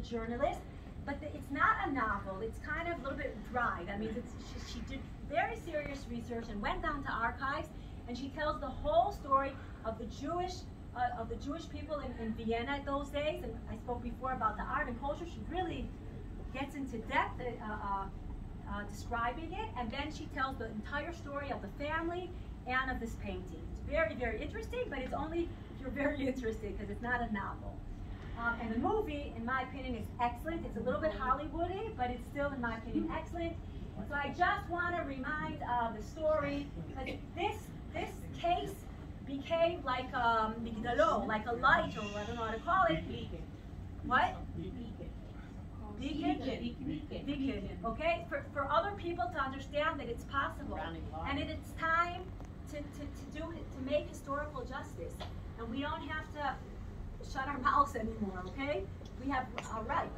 journalist, but the, it's not a novel. It's kind of a little bit dry. That means she, she did very serious research and went down to archives, and she tells the whole story of the Jewish uh, of the Jewish people in, in Vienna at those days. And I spoke before about the art and culture. She really gets into depth uh, uh, uh, describing it, and then she tells the entire story of the family and of this painting. It's very, very interesting, but it's only if you're very interested because it's not a novel. Um, and the movie, in my opinion, is excellent. It's a little bit Hollywoody, but it's still, in my opinion, excellent. So I just want to remind uh, the story, this, this case became like um, like a light, or I don't know how to call it. What? Beacon? Beacon. Okay? For, for other people to understand that it's possible. And it, it's time to, to, to do to make historical justice. And we don't have to shut our mouths anymore, okay? We have a right.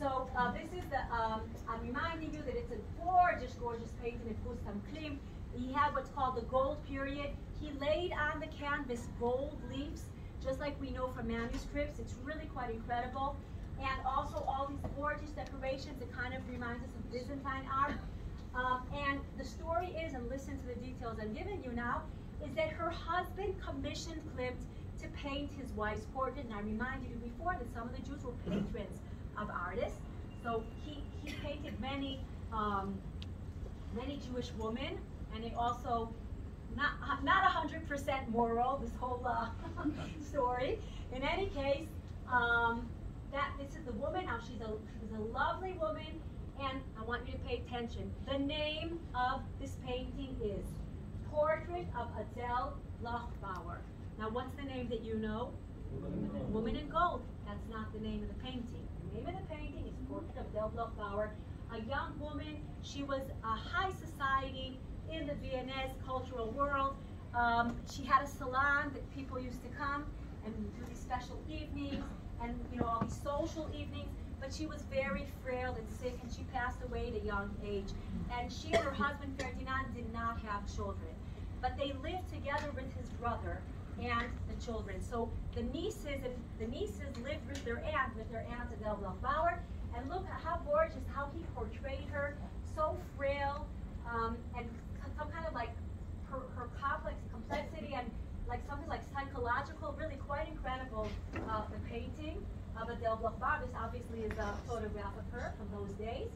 So uh, this is the, um, I'm reminding you that it's a gorgeous, gorgeous painting of Gustav Klimt. He had what's called the gold period. He laid on the canvas gold leaves, just like we know from manuscripts. It's really quite incredible. And also all these gorgeous decorations. It kind of reminds us of Byzantine art. Um, and the story is, and listen to the details I'm giving you now, is that her husband commissioned Klimt to paint his wife's portrait. And I reminded you before that some of the Jews were patrons of artists. So he, he painted many um, many Jewish women, and it also not not 100% moral. This whole uh, story. In any case, um, that this is the woman. Now she's a she's a lovely woman, and I want you to pay attention. The name of this painting is Portrait of Adele Bloch-Bauer. Now, what's the name that you know? Woman in Gold. That's not the name of the painting. The name of the painting is Portrait of Adele Bloch-Bauer, a young woman. She was a high society in the Viennese cultural world. Um, she had a salon that people used to come and do these special evenings and you know all these social evenings. But she was very frail and sick, and she passed away at a young age. And she and her husband Ferdinand did not have children, but they lived together with his brother and the children. So the nieces and the nieces lived with their aunt, with their aunt Adele Bauer. And look at how gorgeous, how he portrayed her, so frail, um, and some kind of like her, her, complex complexity and like something like psychological, really quite incredible. Uh, the painting of Adele Bloch-Bauer, this obviously is a photograph of her from those days.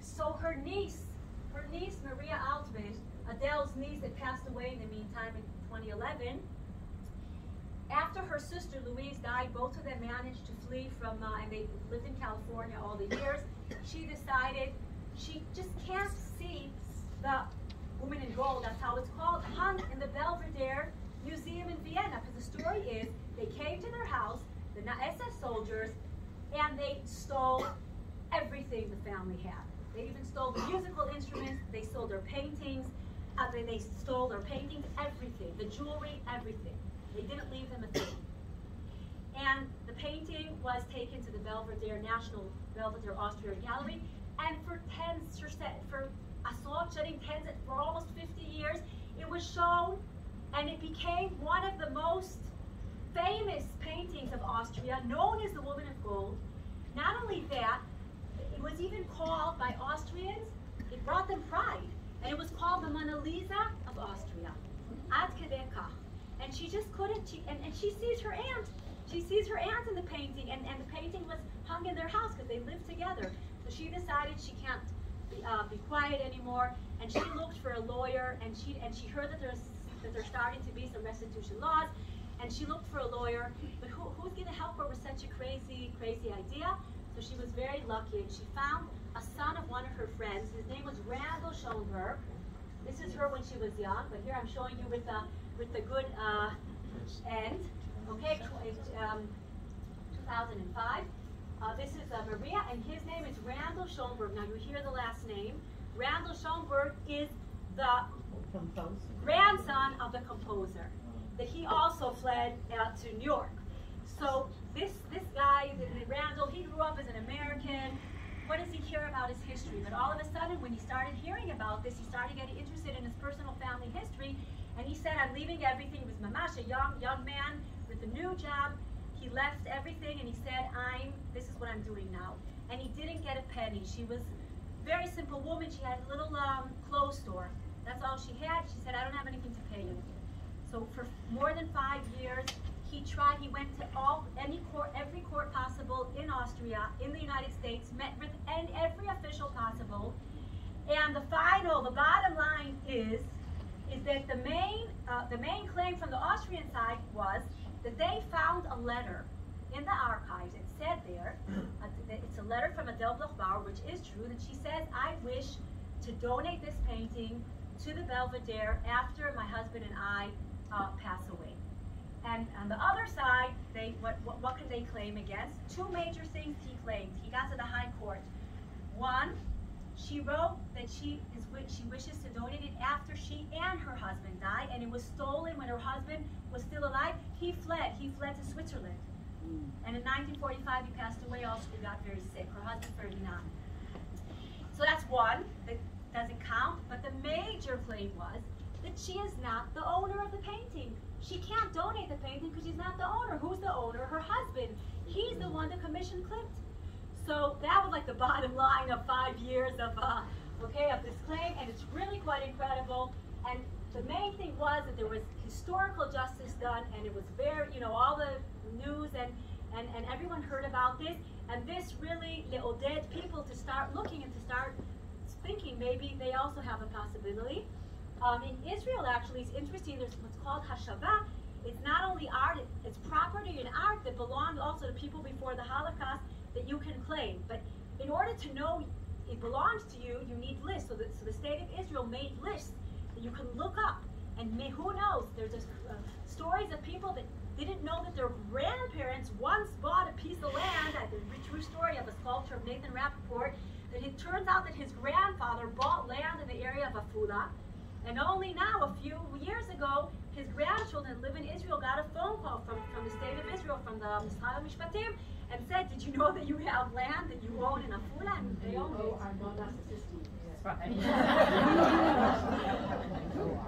So her niece, her niece Maria Altmann, Adele's niece that passed away in the meantime in 2011, after her sister Louise died, both of them managed to flee from, uh, and they lived in California all the years. She decided she just can't see the woman in gold, that's how it's called, hung in the Belvedere Museum in Vienna. Because the story is they came to their house, the SS soldiers, and they stole everything the family had. They even stole the musical instruments, they stole their paintings, uh, they stole their paintings, everything, the jewelry, everything. They didn't leave them a thing. And the painting was taken to the Belvedere National Belvedere Austria Gallery, and for tens, for assault shedding tens, for almost 50 years, it was shown, and it became one of the most famous paintings of Austria, known as the Woman of Gold. Not only that, it was even called by Austrians, it brought them pride, and it was called the Mona Lisa of Austria. Ad and she just couldn't, she, and, and she sees her aunt. She sees her aunt in the painting, and, and the painting was hung in their house because they lived together. So she decided she can't be, uh, be quiet anymore, and she looked for a lawyer, and she and she heard that there's that there's starting to be some restitution laws, and she looked for a lawyer, but who, who's going to help her with such a crazy, crazy idea? So she was very lucky, and she found a son of one of her friends. His name was Randol Schoenberg. This is her when she was young, but here I'm showing you with the with the good uh, end. Okay, um, 2005. Uh, this is uh, Maria, and his name is Randol Schoenberg. Now you hear the last name. Randall Schoenberg is the composer. grandson of the composer. That he also fled out to New York. So this this guy, Randol, he grew up as an American. What does he care about his history? But all of a sudden, when he started hearing about this, he started getting interested in his personal family history, and he said, I'm leaving everything. He was Mamash, a young, young man with a new job. He left everything and he said, I'm, this is what I'm doing now. And he didn't get a penny. She was very simple woman. She had a little um, clothes store. That's all she had. She said, I don't have anything to pay you. So for more than five years, he tried, he went to all, any court, every court possible in Austria, in the United States, met with and every official possible. And the final, the bottom line is, is that the main, uh, the main claim from the Austrian side was that they found a letter in the archives. It said there, uh, it's a letter from Adele Bloch-Bauer, which is true, that she says, I wish to donate this painting to the Belvedere after my husband and I uh, pass away. And on the other side, they what, what, what can they claim against? Two major things he claimed. He got to the High Court. One, she wrote that she is she wishes to donate it after she and her husband died, and it was stolen when her husband was still alive. He fled. He fled to Switzerland. And in 1945, he passed away also. He got very sick. Her husband, Ferdinand. So that's one that doesn't count. But the major claim was that she is not the owner of the painting. She can't donate the painting because she's not the owner. Who's the owner? Her husband. He's the one that commissioned Klimt. So that was like the bottom line of five years of, uh, okay, of this claim, and it's really quite incredible. And the main thing was that there was historical justice done, and it was very, you know, all the news and and, and everyone heard about this, and this really led people to start looking and to start thinking maybe they also have a possibility. Um, in Israel, actually, it's interesting. There's what's called hashava. It's not only art; it's property and art that belonged also to people before the Holocaust that you can claim. But in order to know it belongs to you, you need lists. So the, so the state of Israel made lists that you can look up. And may, who knows? There's a, uh, stories of people that didn't know that their grandparents once bought a piece of land. The true story of a sculptor of Nathan Rapoport. That it turns out that his grandfather bought land in the area of Afula and only now, a few years ago, his grandchildren live in Israel got a phone call from, from the state of Israel, from the Misrad Mishpatim, and said, did you know that you have land that you own in Afula? And they own it. Oh, I'm not narcissistic. That's right.